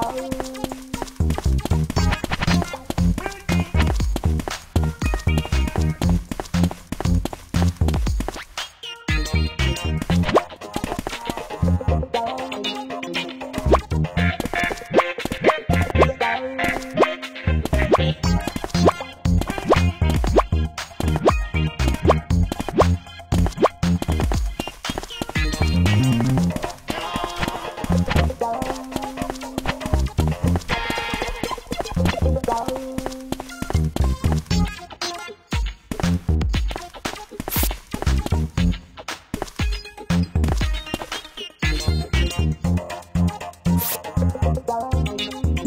Bye.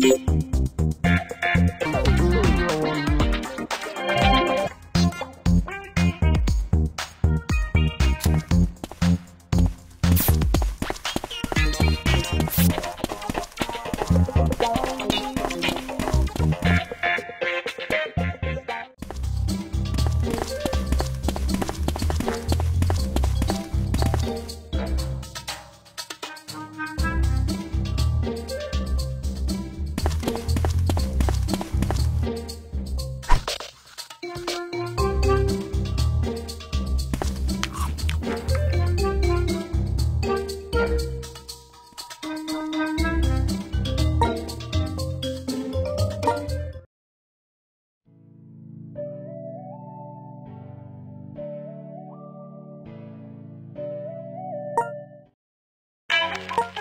Thank you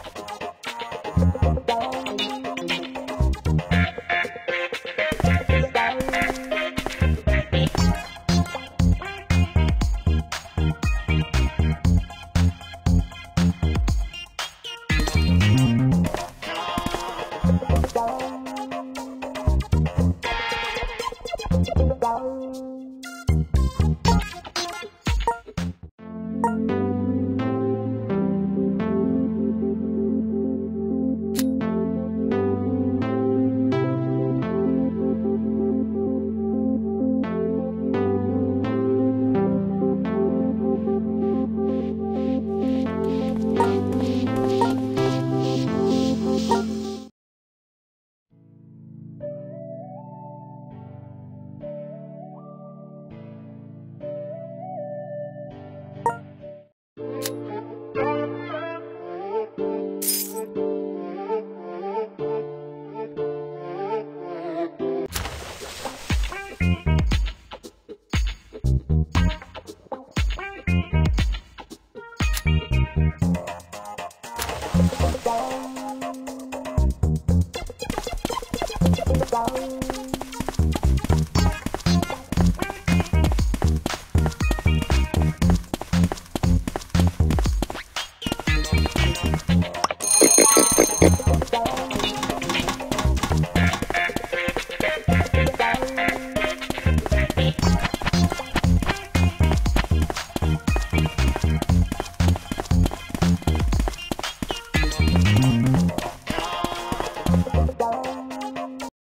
Bye. Bye.